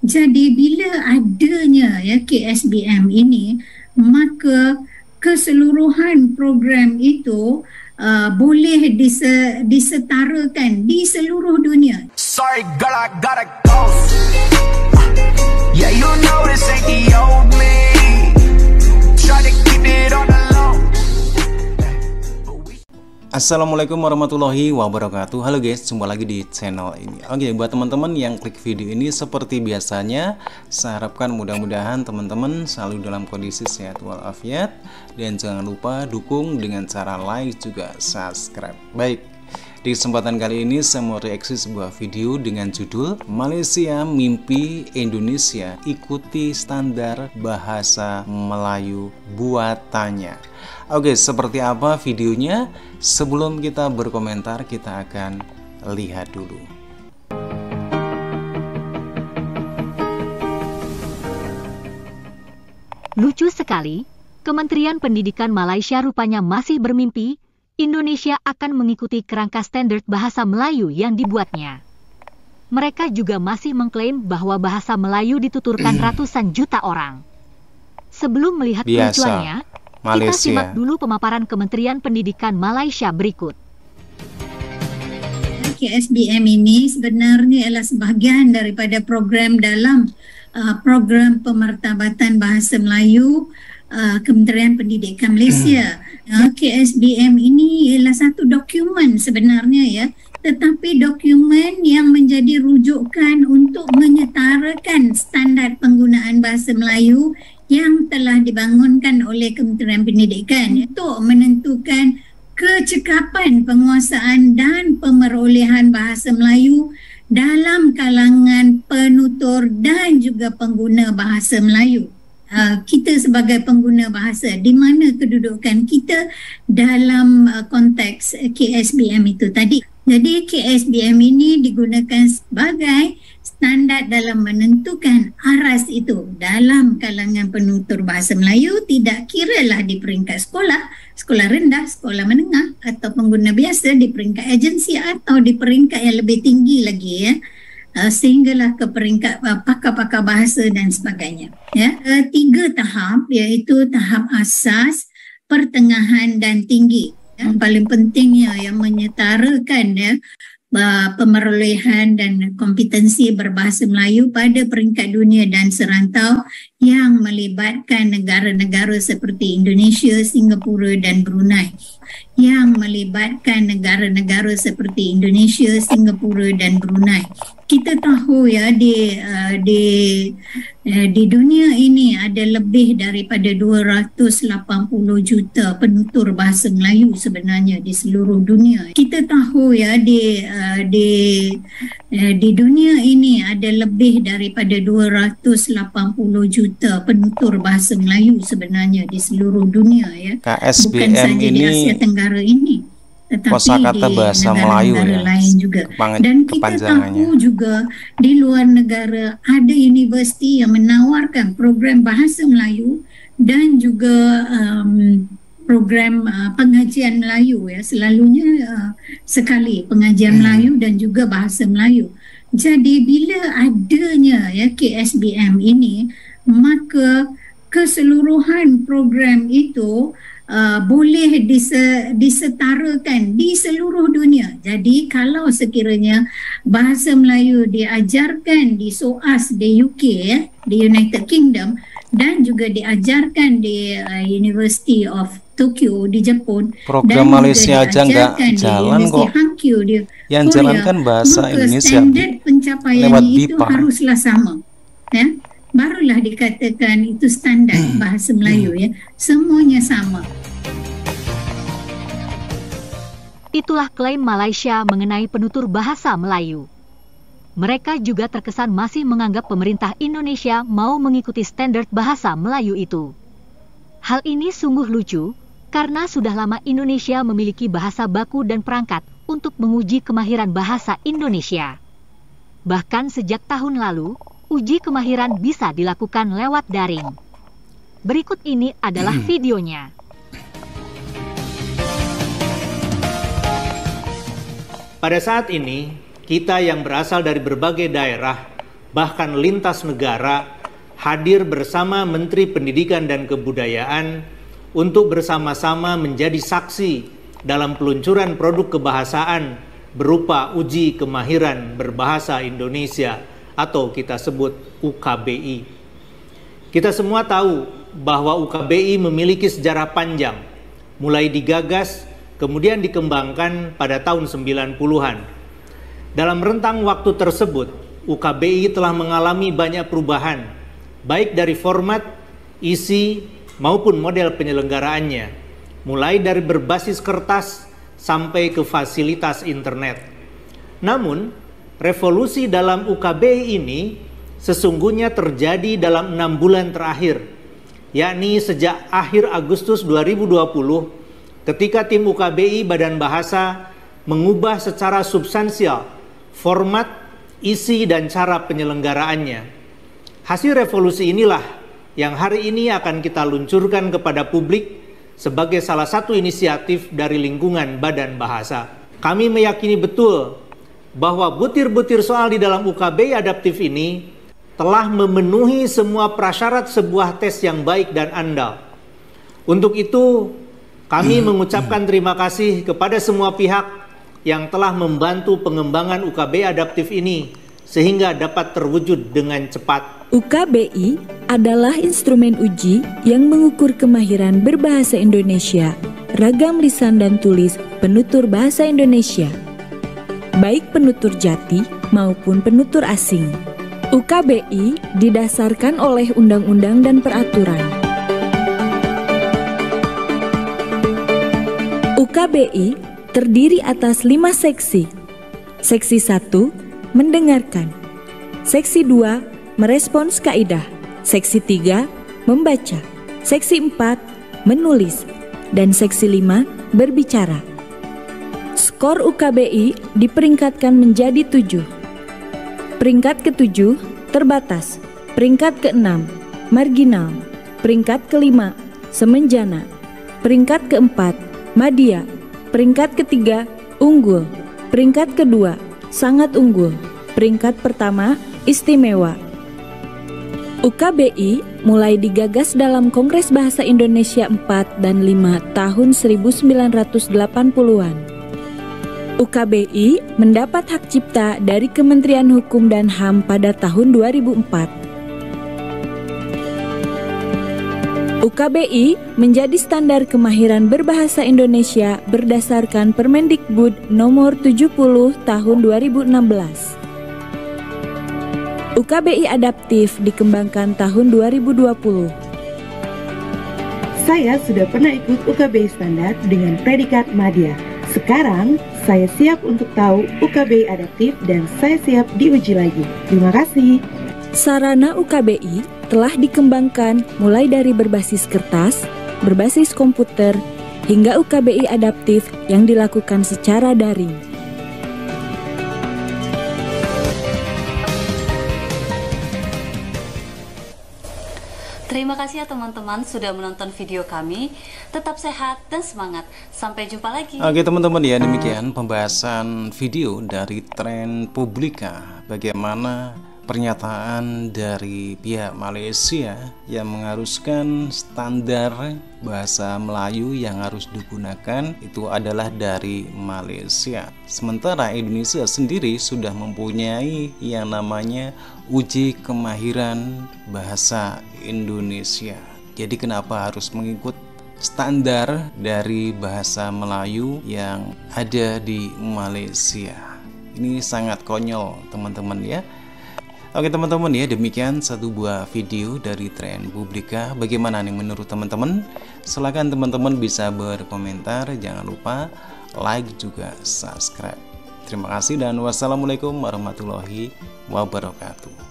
Jadi bila adanya ya KSBM ini maka keseluruhan program itu uh, boleh dise, disetarakan di seluruh dunia. Sorry girl I gotta go. Yeah you know this ain't the old me. Assalamualaikum warahmatullahi wabarakatuh. Halo guys, jumpa lagi di channel ini. Oke, buat teman-teman yang klik video ini seperti biasanya Saya harapkan mudah-mudahan teman-teman selalu dalam kondisi sehat walafiat. Dan jangan lupa dukung dengan cara like juga subscribe. Baik, di kesempatan kali ini saya mau reaksi sebuah video dengan judul Malaysia Mimpi Indonesia Ikuti Standar Bahasa Melayu Buatannya Oke, seperti apa videonya? Sebelum kita berkomentar, kita akan lihat dulu. Lucu sekali, Kementerian Pendidikan Malaysia rupanya masih bermimpi Indonesia akan mengikuti kerangka standar bahasa Melayu yang dibuatnya. Mereka juga masih mengklaim bahwa bahasa Melayu dituturkan ratusan juta orang. Sebelum melihat Malaysia. Kita simak dulu pemaparan Kementerian Pendidikan Malaysia berikut. KSBM ini sebenarnya adalah sebahagian daripada program dalam uh, program pemertabatan bahasa Melayu uh, Kementerian Pendidikan Malaysia. Hmm. Uh, KSBM ini ialah satu dokumen sebenarnya ya, tetapi dokumen yang menjadi rujukan untuk menyetarakan standar penggunaan bahasa Melayu yang telah dibangunkan oleh Kementerian Pendidikan untuk menentukan kecekapan penguasaan dan pemerolehan bahasa Melayu dalam kalangan penutur dan juga pengguna bahasa Melayu. Uh, kita sebagai pengguna bahasa di mana kedudukan kita dalam uh, konteks KSBM itu tadi. Jadi KSBM ini digunakan sebagai standar dalam menentukan aras itu dalam kalangan penutur bahasa Melayu tidak kira lah di peringkat sekolah, sekolah rendah, sekolah menengah atau pengguna biasa di peringkat agensi atau di peringkat yang lebih tinggi lagi ya. Uh, sehinggalah ke peringkat uh, pakar-pakar bahasa dan sebagainya. Ya, uh, tiga tahap iaitu tahap asas, pertengahan dan tinggi. Yang paling pentingnya yang menyetarakan ya pemerolehan dan kompetensi berbahasa Melayu pada peringkat dunia dan serantau yang melibatkan negara-negara seperti Indonesia, Singapura dan Brunei yang melibatkan negara-negara seperti Indonesia, Singapura dan Brunei. Kita tahu ya di uh, di uh, di dunia ini ada lebih daripada 280 juta penutur bahasa Melayu sebenarnya di seluruh dunia. Kita tahu ya di uh, di uh, di dunia ini ada lebih daripada 280 juta penutur bahasa Melayu sebenarnya di seluruh dunia ya. KSBM Bukan saja ini di Asia Tenggara ini tetapi kata di bahasa Melayu ya lain juga. dan kita tahu juga di luar negara ada universiti yang menawarkan program bahasa Melayu dan juga um, program uh, pengajian Melayu ya. Selalunya uh, sekali pengajian hmm. Melayu dan juga bahasa Melayu. Jadi bila adanya ya KSBM ini maka keseluruhan program itu Uh, boleh dise, disetarakan di seluruh dunia. Jadi kalau sekiranya bahasa Melayu diajarkan di SOAS di UK ya, di United Kingdom dan juga diajarkan di uh, University of Tokyo di Jepun program dan Malaysia aja enggak jalan kok Hankyu di yang Korea, jalankan bahasa Indonesia standar pencapaian itu BIPA. haruslah sama ya barulah dikatakan itu standar bahasa Melayu ya semuanya sama Itulah klaim Malaysia mengenai penutur bahasa Melayu. Mereka juga terkesan masih menganggap pemerintah Indonesia mau mengikuti standar bahasa Melayu itu. Hal ini sungguh lucu karena sudah lama Indonesia memiliki bahasa baku dan perangkat untuk menguji kemahiran bahasa Indonesia. Bahkan sejak tahun lalu, uji kemahiran bisa dilakukan lewat daring. Berikut ini adalah hmm. videonya. Pada saat ini, kita yang berasal dari berbagai daerah bahkan lintas negara hadir bersama Menteri Pendidikan dan Kebudayaan untuk bersama-sama menjadi saksi dalam peluncuran produk kebahasaan berupa uji kemahiran berbahasa Indonesia atau kita sebut UKBI. Kita semua tahu bahwa UKBI memiliki sejarah panjang, mulai digagas kemudian dikembangkan pada tahun 90-an. Dalam rentang waktu tersebut, UKBI telah mengalami banyak perubahan, baik dari format, isi, maupun model penyelenggaraannya, mulai dari berbasis kertas sampai ke fasilitas internet. Namun, revolusi dalam UKBI ini sesungguhnya terjadi dalam enam bulan terakhir, yakni sejak akhir Agustus 2020 ketika tim UKBI Badan Bahasa mengubah secara substansial format, isi, dan cara penyelenggaraannya. Hasil revolusi inilah yang hari ini akan kita luncurkan kepada publik sebagai salah satu inisiatif dari lingkungan Badan Bahasa. Kami meyakini betul bahwa butir-butir soal di dalam UKB adaptif ini telah memenuhi semua prasyarat sebuah tes yang baik dan andal. Untuk itu, kami mengucapkan terima kasih kepada semua pihak yang telah membantu pengembangan UKB adaptif ini sehingga dapat terwujud dengan cepat UKBI adalah instrumen uji yang mengukur kemahiran berbahasa Indonesia, ragam lisan dan tulis penutur bahasa Indonesia, baik penutur jati maupun penutur asing. UKBI didasarkan oleh undang-undang dan peraturan. UKBI terdiri atas lima seksi. Seksi 1, mendengarkan. Seksi 2, merespons kaidah. Seksi 3 membaca. Seksi 4 menulis dan seksi 5 berbicara. Skor UKBI diperingkatkan menjadi 7. Peringkat ke-7 terbatas. Peringkat ke-6 marginal. Peringkat ke-5 semenjana. Peringkat ke-4 madya. Peringkat ketiga unggul. Peringkat kedua sangat unggul. Peringkat pertama istimewa. UKBI mulai digagas dalam Kongres Bahasa Indonesia 4 dan 5 tahun 1980-an. UKBI mendapat hak cipta dari Kementerian Hukum dan HAM pada tahun 2004. UKBI menjadi standar kemahiran berbahasa Indonesia berdasarkan Permendikbud nomor 70 tahun 2016. UKBI Adaptif dikembangkan tahun 2020. Saya sudah pernah ikut UKBI Standar dengan predikat Madya. Sekarang, saya siap untuk tahu UKBI Adaptif dan saya siap diuji lagi. Terima kasih. Sarana UKBI telah dikembangkan mulai dari berbasis kertas, berbasis komputer, hingga UKBI adaptif yang dilakukan secara daring. Terima kasih ya teman-teman sudah menonton video kami. Tetap sehat dan semangat. Sampai jumpa lagi. Oke teman-teman ya demikian pembahasan video dari tren publika. Bagaimana pernyataan dari pihak Malaysia yang mengharuskan standar bahasa Melayu yang harus digunakan itu adalah dari Malaysia. Sementara Indonesia sendiri sudah mempunyai yang namanya uji kemahiran bahasa Indonesia. Jadi kenapa harus mengikut standar dari bahasa Melayu yang ada di Malaysia? Ini sangat konyol, teman-teman ya. Oke teman-teman ya demikian satu buah video dari tren Publika Bagaimana nih menurut teman-teman? Silahkan teman-teman bisa berkomentar. Jangan lupa like juga subscribe. Terima kasih dan wassalamualaikum warahmatullahi wabarakatuh